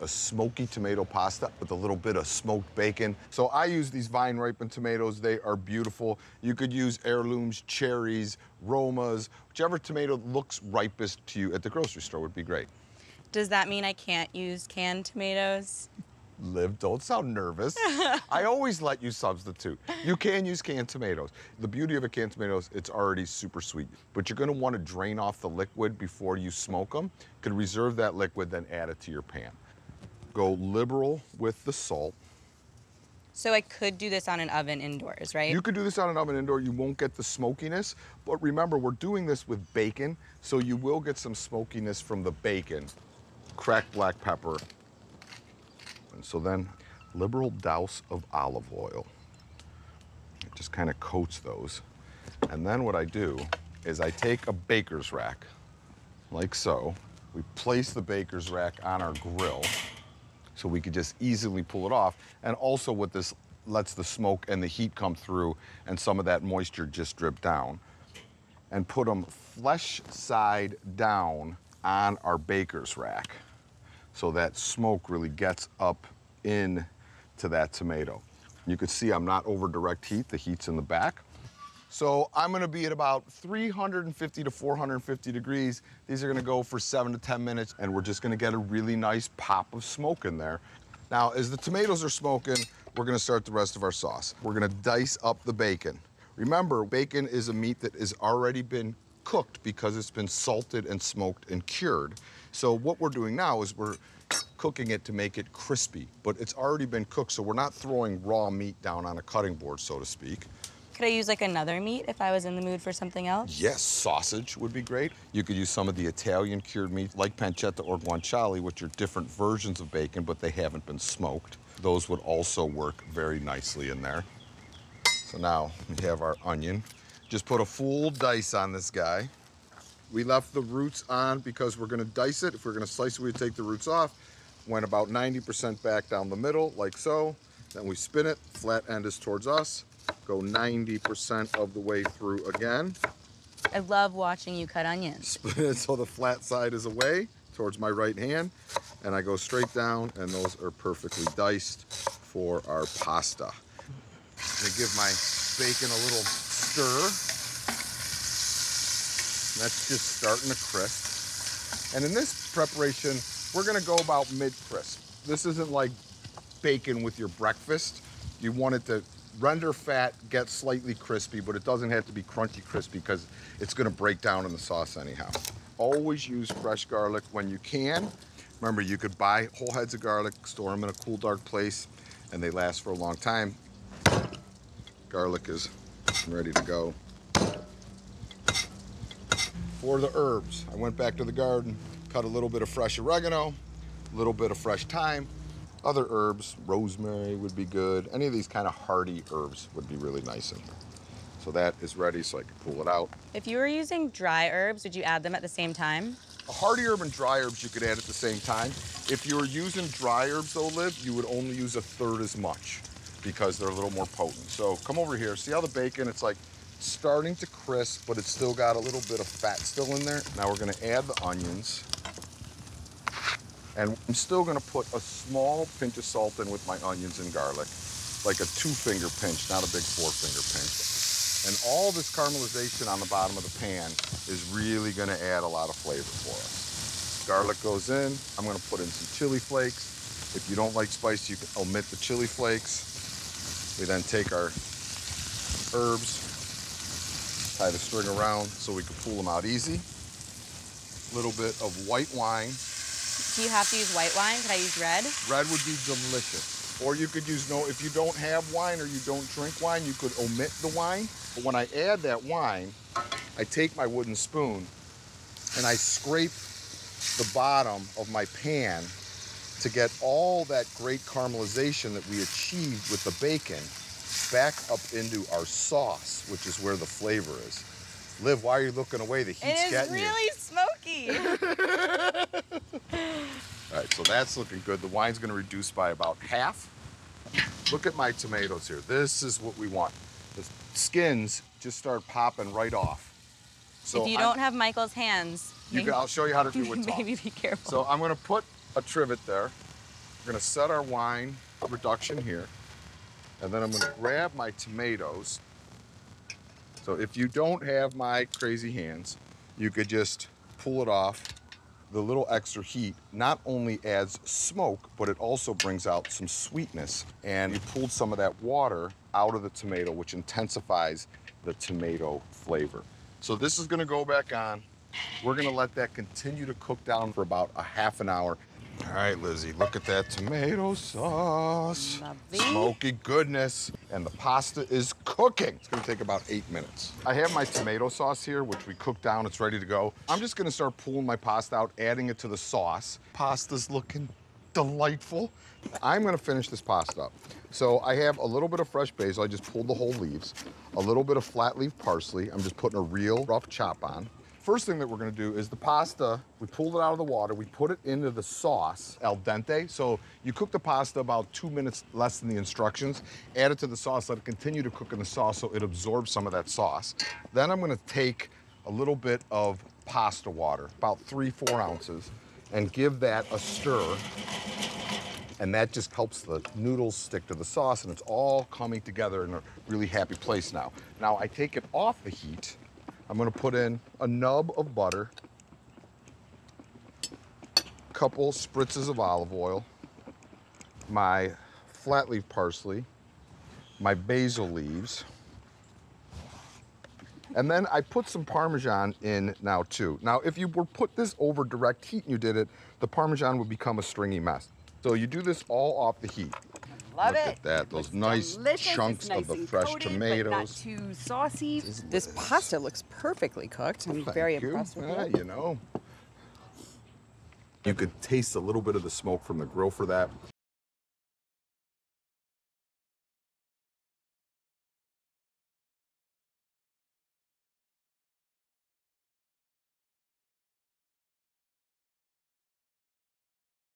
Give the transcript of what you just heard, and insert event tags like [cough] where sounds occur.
a smoky tomato pasta with a little bit of smoked bacon. So I use these vine ripened tomatoes. They are beautiful. You could use heirlooms, cherries, Romas, whichever tomato looks ripest to you at the grocery store would be great. Does that mean I can't use canned tomatoes? Liv, don't sound nervous. [laughs] I always let you substitute. You can use canned tomatoes. The beauty of a canned tomato is it's already super sweet. But you're gonna wanna drain off the liquid before you smoke them. You can reserve that liquid, then add it to your pan. Go liberal with the salt. So I could do this on an oven indoors, right? You could do this on an oven indoor. You won't get the smokiness. But remember, we're doing this with bacon, so you will get some smokiness from the bacon. Cracked black pepper, and so then, liberal douse of olive oil. It just kind of coats those. And then what I do is I take a baker's rack, like so. We place the baker's rack on our grill so we could just easily pull it off. And also what this lets the smoke and the heat come through and some of that moisture just drip down. And put them flesh side down on our baker's rack so that smoke really gets up in to that tomato. You can see I'm not over direct heat, the heat's in the back. So I'm gonna be at about 350 to 450 degrees. These are gonna go for seven to 10 minutes and we're just gonna get a really nice pop of smoke in there. Now, as the tomatoes are smoking, we're gonna start the rest of our sauce. We're gonna dice up the bacon. Remember, bacon is a meat that has already been cooked because it's been salted and smoked and cured. So what we're doing now is we're cooking it to make it crispy, but it's already been cooked, so we're not throwing raw meat down on a cutting board, so to speak. Could I use like another meat if I was in the mood for something else? Yes, sausage would be great. You could use some of the Italian cured meat like pancetta or guanciale, which are different versions of bacon, but they haven't been smoked. Those would also work very nicely in there. So now we have our onion. Just put a full dice on this guy. We left the roots on because we're gonna dice it. If we're gonna slice it, we take the roots off. Went about 90% back down the middle, like so. Then we spin it, flat end is towards us. Go 90% of the way through again. I love watching you cut onions. Split [laughs] it so the flat side is away towards my right hand. And I go straight down and those are perfectly diced for our pasta. I'm gonna give my bacon a little stir. That's just starting to crisp. And in this preparation, we're gonna go about mid-crisp. This isn't like bacon with your breakfast. You want it to render fat, gets slightly crispy, but it doesn't have to be crunchy crispy because it's gonna break down in the sauce anyhow. Always use fresh garlic when you can. Remember, you could buy whole heads of garlic, store them in a cool, dark place, and they last for a long time. Garlic is ready to go. For the herbs, I went back to the garden, cut a little bit of fresh oregano, a little bit of fresh thyme, other herbs, rosemary would be good. Any of these kind of hardy herbs would be really nice in here. So that is ready so I can pull it out. If you were using dry herbs, would you add them at the same time? A hardy herb and dry herbs you could add at the same time. If you were using dry herbs though, Liv, you would only use a third as much because they're a little more potent. So come over here. See how the bacon, it's like starting to crisp, but it's still got a little bit of fat still in there. Now we're gonna add the onions. And I'm still gonna put a small pinch of salt in with my onions and garlic, like a two finger pinch, not a big four finger pinch. And all this caramelization on the bottom of the pan is really gonna add a lot of flavor for us. Garlic goes in, I'm gonna put in some chili flakes. If you don't like spice, you can omit the chili flakes. We then take our herbs, tie the string around so we can pull them out easy. A little bit of white wine. Do you have to use white wine? Could I use red? Red would be delicious. Or you could use no, if you don't have wine or you don't drink wine, you could omit the wine. But when I add that wine, I take my wooden spoon and I scrape the bottom of my pan to get all that great caramelization that we achieved with the bacon back up into our sauce, which is where the flavor is. Liv, why are you looking away? The heat's It is getting really smoky. [laughs] All right, so that's looking good. The wine's gonna reduce by about half. Look at my tomatoes here. This is what we want. The skins just start popping right off. So if you I'm- don't have Michael's hands, you can, I'll show you how to do [laughs] it. maybe be careful. So I'm gonna put a trivet there. We're gonna set our wine reduction here. And then I'm gonna grab my tomatoes. So if you don't have my crazy hands, you could just pull it off. The little extra heat not only adds smoke, but it also brings out some sweetness. And you pulled some of that water out of the tomato, which intensifies the tomato flavor. So this is gonna go back on. We're gonna let that continue to cook down for about a half an hour. All right, Lizzie, look at that tomato sauce. Lovely. Smoky goodness. And the pasta is cooking. It's gonna take about eight minutes. I have my tomato sauce here, which we cooked down. It's ready to go. I'm just gonna start pulling my pasta out, adding it to the sauce. Pasta's looking delightful. I'm gonna finish this pasta up. So I have a little bit of fresh basil. I just pulled the whole leaves. A little bit of flat leaf parsley. I'm just putting a real rough chop on. First thing that we're gonna do is the pasta, we pulled it out of the water, we put it into the sauce al dente. So you cook the pasta about two minutes less than the instructions, add it to the sauce, let it continue to cook in the sauce so it absorbs some of that sauce. Then I'm gonna take a little bit of pasta water, about three, four ounces, and give that a stir. And that just helps the noodles stick to the sauce and it's all coming together in a really happy place now. Now I take it off the heat. I'm gonna put in a nub of butter, a couple spritzes of olive oil, my flat leaf parsley, my basil leaves, and then I put some Parmesan in now too. Now, if you were put this over direct heat and you did it, the Parmesan would become a stringy mess. So you do this all off the heat. Love Look it. at that, those Looks nice delicious. Chunks nice of the fresh coated, But tomatoes. not too saucy. This pasta looks perfectly cooked. I'm Thank very you. impressed with Yeah, it. you know. You could taste a little bit of the smoke from the grill for that.